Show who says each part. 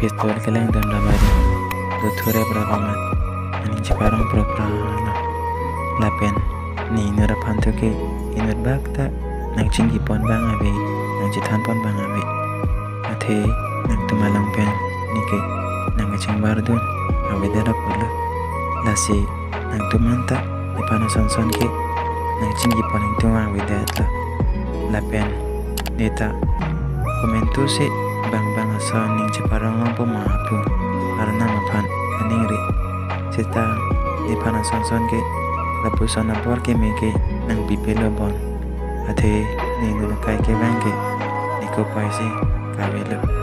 Speaker 1: pistol keleng dan labari do thure berapa mat ani ciparang pro pro lapen ni nura pantu ke inur bakta. Nang cinggi pon bang abe. Nang citan pon bang abe. Ate nang tumalang pen ni ke nang cing bardun abe dara pula lasi nang tumanta. Ni pana son ke. Nang cinggi pon nang tuma abe data lapen neta. Komentu si ason ning ciparang lampu mapu karena mapan aning ri sita ni pana son son ke lapu sana por ke meke nang pipelo bon ate ni nu kai ke bang ke ni ko paisi kawelo